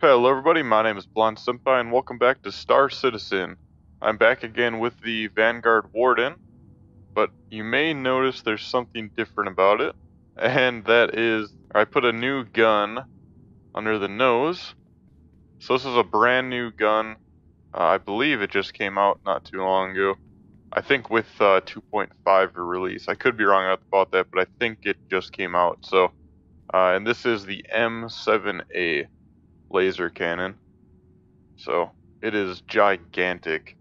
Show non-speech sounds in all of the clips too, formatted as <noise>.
Hello everybody, my name is Blind Senpai and welcome back to Star Citizen. I'm back again with the Vanguard Warden, but you may notice there's something different about it, and that is I put a new gun under the nose. So this is a brand new gun. Uh, I believe it just came out not too long ago. I think with uh, 2.5 release. I could be wrong about that, but I think it just came out. So, uh, and this is the M7A laser cannon. So it is gigantic.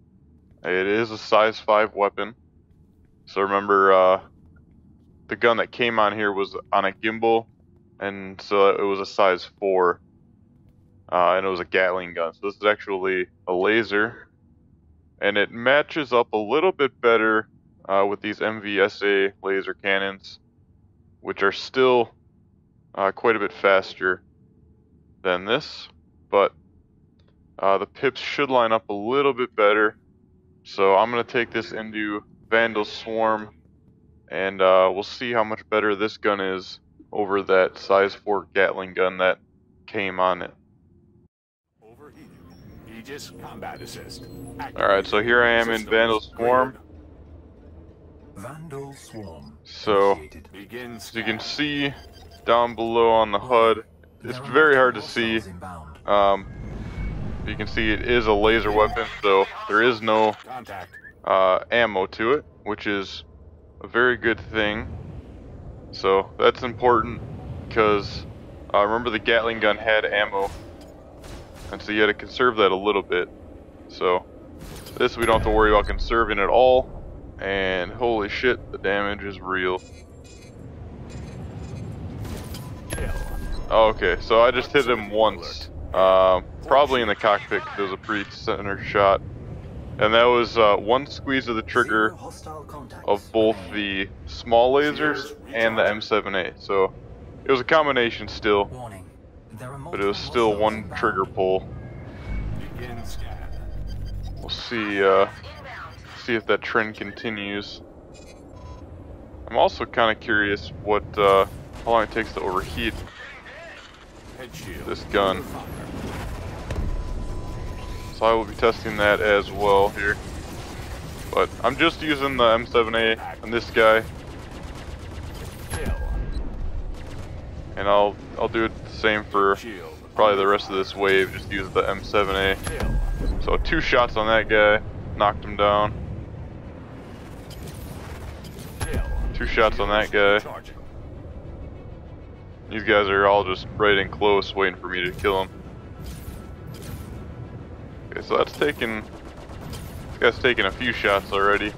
It is a size 5 weapon. So remember, uh, the gun that came on here was on a gimbal, and so it was a size 4. Uh, and it was a Gatling gun. So this is actually a laser. And it matches up a little bit better uh, with these MVSA laser cannons, which are still uh, quite a bit faster than this, but uh, the pips should line up a little bit better. So I'm going to take this into Vanduul Swarm, and uh, we'll see how much better this gun is over that size 4 Gatling gun that came on it. Aegis combat assist. Alright, so here I am in Vanduul Swarm. Vanduul Swarm. So, as you can see down below on the HUD, it's very hard to see. Um, you can see it is a laser weapon, so there is no uh, ammo to it, which is a very good thing. So that's important because uh, remember the Gatling gun had ammo, and so you had to conserve that a little bit. So this we don't have to worry about conserving at all. And holy shit, the damage is real. Oh, okay, so I just hit him once. Um, probably in the cockpit 'cause it was a pretty center shot. And that was uh, one squeeze of the trigger Zero hostile contacts of both the small lasers and the M7A. So it was a combination still, Warning. There are but it was still one trigger pull. We'll see uh, see if that trend continues. I'm also kind of curious what uh, how long it takes to overheat Head shield. This gun. So I will be testing that as well here. But I'm just using the M7A and this guy, and I'll I'll do it the same for probably the rest of this wave. Just use the M7A. So two shots on that guy, knocked him down. Two shots on that guy. These guys are all just right in close, waiting for me to kill them. Okay, so that's taken. This guy's taken a few shots already.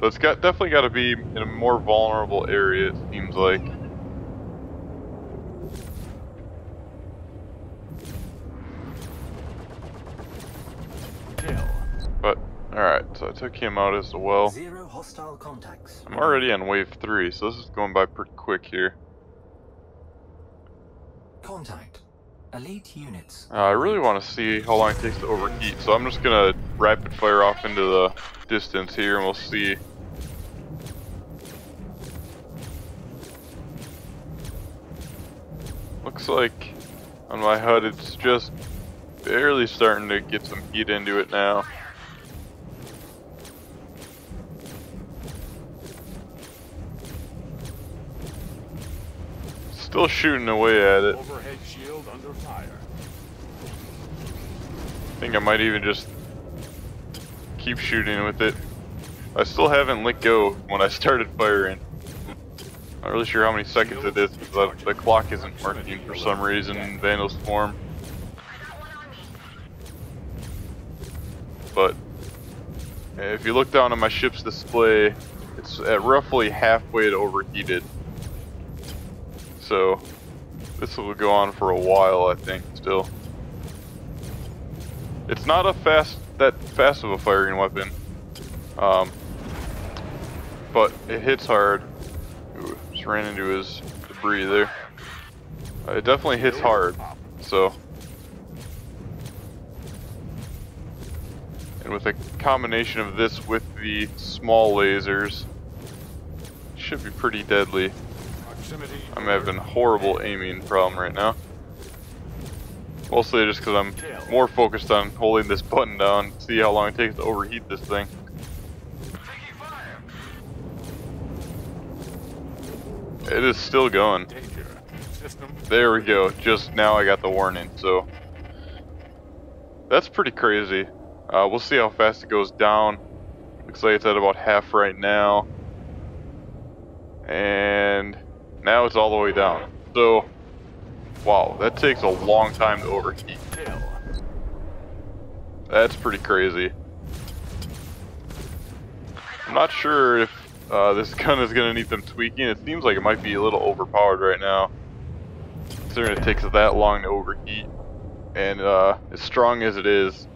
So it's got definitely got to be in a more vulnerable area. It seems like. But all right, so I took him out as well. Zero hostile contacts. I'm already on wave three, so this is going by pretty quick here. Contact. Elite units. Uh, I really want to see how long it takes to overheat, so I'm just gonna rapid fire off into the distance here, and we'll see. Looks like on my HUD it's just barely starting to get some heat into it now. Still shooting away at it. Overhead shield under fire. I think I might even just keep shooting with it. I still haven't let go when I started firing. Not really sure how many seconds it is because the, the clock isn't working for some reason in Vanduul Swarm. But if you look down on my ship's display, it's at roughly halfway to overheated. So this will go on for a while, I think, still. It's not a fast that fast of a firing weapon. Um, but it hits hard. Ooh, just ran into his debris there. Uh, it definitely hits hard. So, and with a combination of this with the small lasers, should be pretty deadly. I'm having horrible aiming problem right now. Mostly just because I'm more focused on holding this button down, see how long it takes to overheat this thing. It is still going. There we go. Just now I got the warning, so that's pretty crazy. Uh, we'll see how fast it goes down. Looks like it's at about half right now, and now it's all the way down. So, wow, that takes a long time to overheat. That's pretty crazy. I'm not sure if uh, this <laughs> gun is going to need some tweaking. It seems like it might be a little overpowered right now. Considering it takes that long to overheat. And uh, as strong as it is,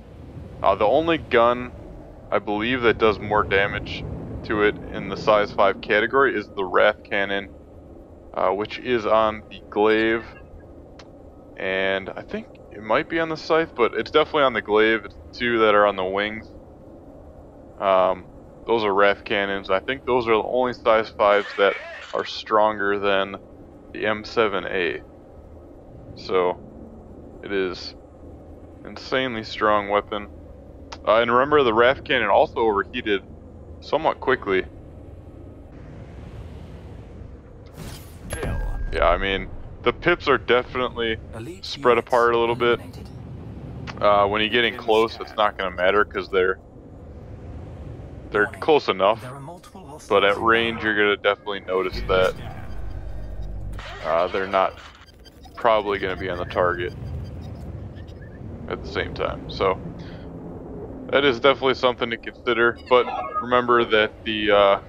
uh, the only gun I believe that does more damage to it in the size 5 category is the Wrath Cannon, uh, which is on the Glaive. And I think it might be on the Scythe, but it's definitely on the Glaive. It's the two that are on the wings. Um, those are Wrath Cannons. I think those are the only size 5s that are stronger than the M7A. So, it is insanely strong weapon. Uh, and remember, the Wrath Cannon also overheated somewhat quickly. Yeah, I mean, the pips are definitely Spread apart a little bit. Uh, when you're getting close, it's not going to matter because they're they're close enough. There are multiple hostiles But at range, you're going to definitely notice that uh, they're not probably going to be on the target at the same time. So that is definitely something to consider. But remember that the uh.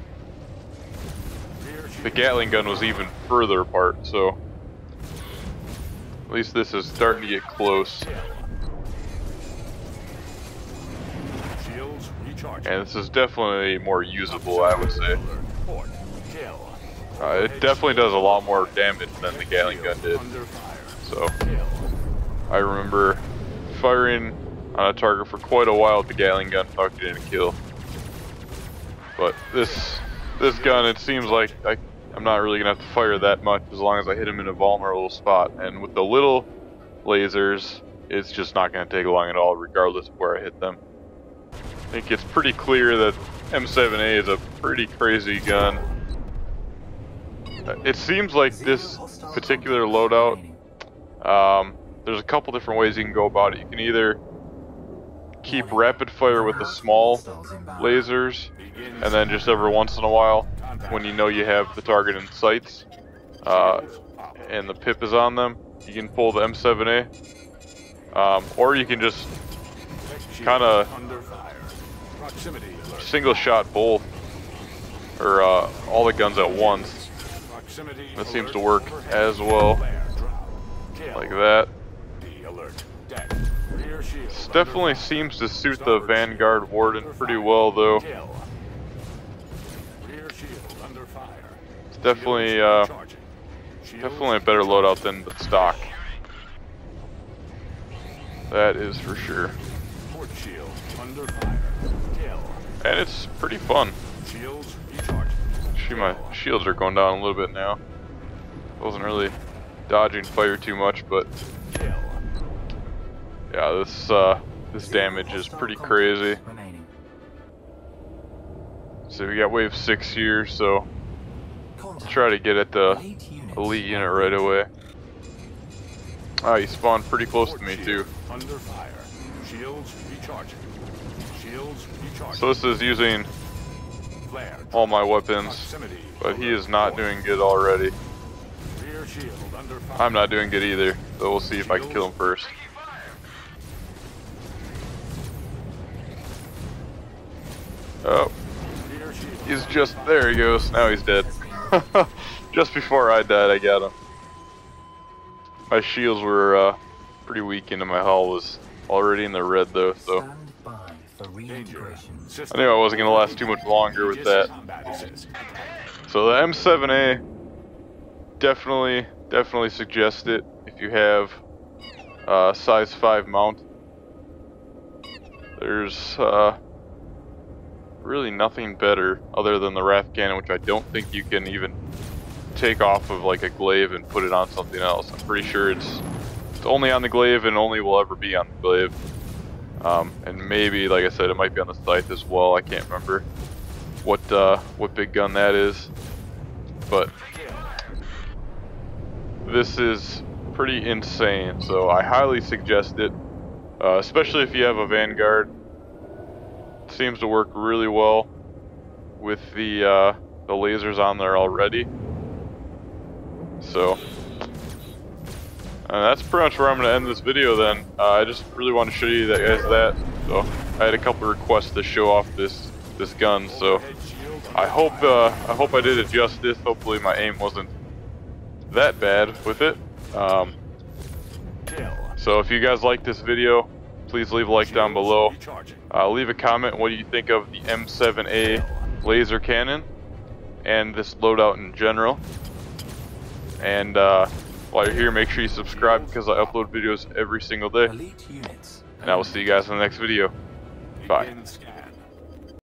The Gatling gun was even further apart. So at least this is starting to get close. Kill. Shields recharging. And this is definitely more usable, I would say. Alert. Port. Kill. Uh, it definitely does a lot more damage than the Gatling gun did. So I remember firing on a target for quite a while with the Gatling gun, tucked it in a kill. But this this gun, it seems like I, I'm not really gonna have to fire that much as long as I hit him in a vulnerable spot. And with the little lasers, it's just not gonna take long at all, regardless of where I hit them. I think it's pretty clear that M7A is a pretty crazy gun. It seems like this particular loadout um, there's a couple different ways you can go about it. You can either keep rapid fire with the small lasers, and then just every once in a while, when you know you have the target in sights, uh, and the pip is on them, you can pull the M7A. Um, or you can just fire. Proximity single shot both, or uh, all the guns at once, That seems to work as well. Like that. This definitely seems to suit the Vanguard Warden pretty well, though. Definitely, uh, Definitely a better loadout than the stock. That is for sure. Port shield under fire. Kill. And it's pretty fun. Shields. Shoot, my shields are going down a little bit now. Wasn't really dodging fire too much, but yeah, this uh, this damage is pretty crazy. remaining. So we got wave six here, so Contact. Try to get at the Elite unit right away. Oh, he spawned pretty close to me too. Under fire. Shields recharging. Shields recharging. So this is using all my weapons, but he is not doing good already. Rear shield under fire. I'm not doing good either, so we'll see if I can kill him first. Oh, he's just there. He goes. Now he's dead. <laughs> just before I died, I got him. My shields were uh, pretty weak, and my hull was already in the red though. So Stand by for Danger. reintegration. I knew I wasn't gonna last too much longer with that. So the M7A definitely, definitely suggest it if you have uh, size 5 mount. There's uh, really nothing better other than the Wrath Cannon, which I don't think you can even take off of like a glaive and put it on something else. I'm pretty sure it's It's only on the glaive and only will ever be on the glaive. Um, and maybe, like I said, it might be on the scythe as well. I can't remember what uh, what big gun that is, but this is pretty insane. So I highly suggest it, uh, especially if you have a Vanguard. Seems to work really well with the uh, the lasers on there already. So that's pretty much where I'm going to end this video then. Uh, I just really want to show you that guys that. So I had a couple requests to show off this this gun. So I hope uh, I hope I did it justice. Hopefully my aim wasn't that bad with it. Um, so if you guys like this video, please leave a like down below. Uh, leave a comment. What do you think of the M7A laser cannon and this loadout in general? And uh, while you're here, make sure you subscribe because I upload videos every single day. And I will see you guys in the next video. Bye. Begin scan.